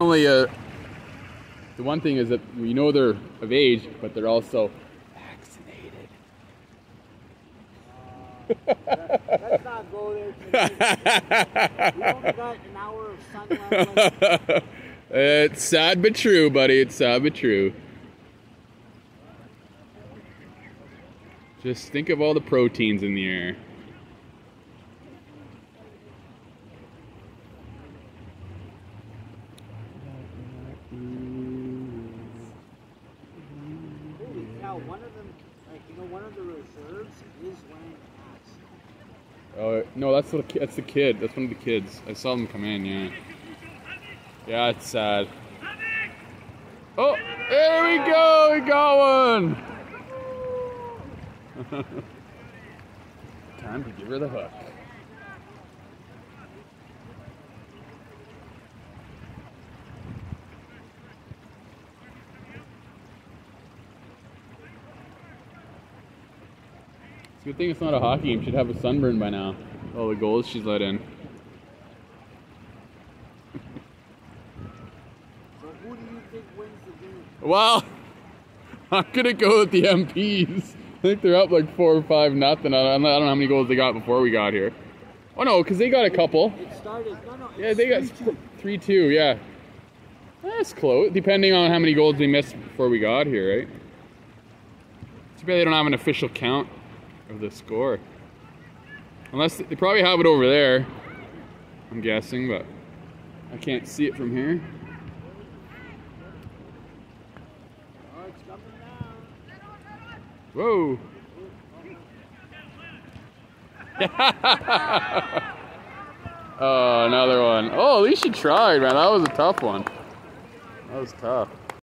only uh, the one thing is that we know they're of age, but they're also vaccinated. Let's not go there we only got an hour of sunlight. left. it's sad but true, buddy. It's sad but true. Just think of all the proteins in the air. Holy one of them, like, you know, one of the reserves is wearing a mask. Oh no, that's the that's the kid. That's one of the kids. I saw them come in. Yeah. Yeah, it's sad. Oh, there we go. We got one. Time to give her the hook. Good thing it's not a hockey game. She'd have a sunburn by now. All the goals she's let in. So who do you think wins the game? Well, I'm gonna go with the MPs. I think they're up like four or five nothing. I don't, I don't know how many goals they got before we got here. Oh no, because they got a couple. It started, no, no. Yeah, they got 3-2. three two. Yeah, that's close. Depending on how many goals they missed before we got here, right? Too bad they don't have an official count of the score. Unless they probably have it over there. I'm guessing, but I can't see it from here. Whoa. oh, another one. Oh, at least you tried, man. That was a tough one. That was tough.